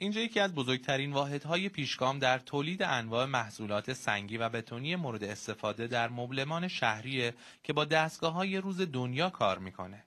اینجا یکی از بزرگترین واحدهای پیشگام در تولید انواع محصولات سنگی و بتونی مورد استفاده در مبلمان شهریه که با دستگاه های روز دنیا کار می‌کنه.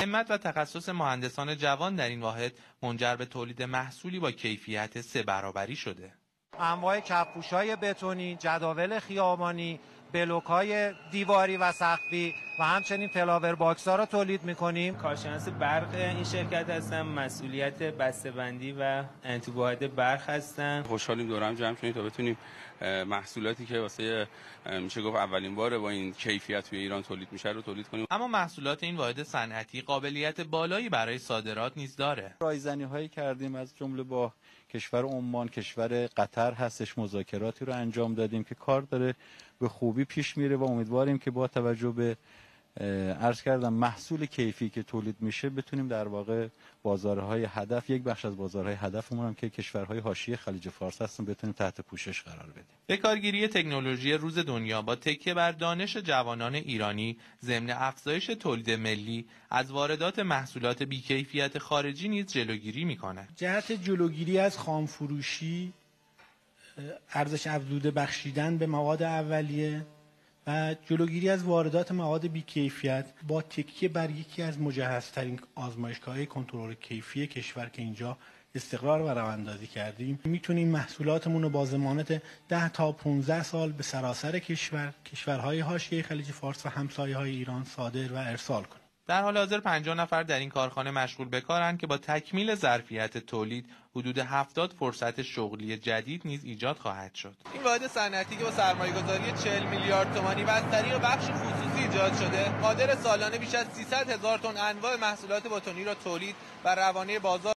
همت و تخصص مهندسان جوان در این واحد منجر به تولید محصولی با کیفیت سه برابری شده. انواع کفپوش های بتونی، جداول خیابانی، بلوک های دیواری و سقفی و همچنین flower box ها رو تولید می‌کنیم. کارشناس برق این شرکت هستم مسئولیت بسته‌بندی و انشعابات برق هستم خوشحالیم دور هم جمع شدیم تا بتونیم محصولاتی که واسه میشه گفت اولین باره با این کیفیت توی ایران تولید میشه رو تولید کنیم. اما محصولات این واحد صنعتی قابلیت بالایی برای صادرات نیز داره. رایزنی هایی کردیم از جمله با کشور عمان کشور قطر هستش مذاکراتی رو انجام دادیم که کار داره به خوبی پیش میره و امیدواریم که با توجه به عرض کردم محصول کیفی که تولید میشه بتونیم در واقع بازارهای هدف یک بخش از بازارهای هدفمون هم که کشورهای حاشیه خلیج فارس هستن بتونیم تحت پوشش قرار بدیم. به کارگیری تکنولوژی روز دنیا با تکیه بر دانش جوانان ایرانی ضمن افزایش تولید ملی از واردات محصولات بیکیفیت خارجی نیز جلوگیری می‌کنه جهت جلوگیری از خامفروشی ارزش افزوده بخشیدن به مواد اولیه. و جلوگیری از واردات مواد بیکیفیت با تکیه بر یکی از مجهزترین آزمایشگاه کنترل کیفی کشور که اینجا استقرار و رواندازی کردیم می‌تونیم محصولاتمون رو با ضمانت 10 تا 15 سال به سراسر کشور کشورهای حاشیه خلیج فارس و همسایه های ایران صادر و ارسال کنیم. در حال حاضر 50 نفر در این کارخانه مشغول به کارند که با تکمیل ظرفیت تولید حدود 70 فرصت شغلی جدید نیز ایجاد خواهد شد. این واحد صنعتی که با سرمایه‌گذاری 40 میلیارد تومانی و از طریق بخش خصوصی ایجاد شده، قادر سالانه بیش از 300 هزار تن انواع محصولات باتونی را تولید و روانه بازار